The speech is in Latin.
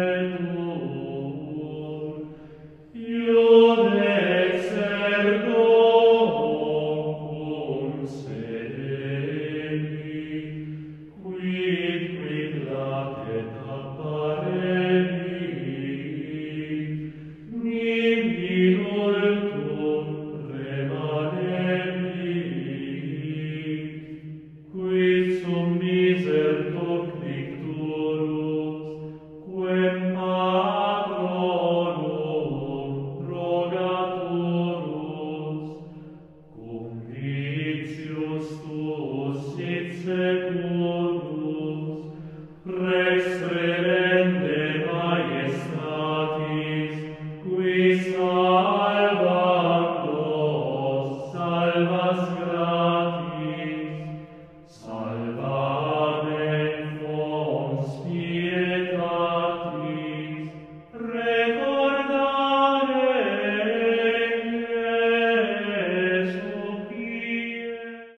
Amen. Christus.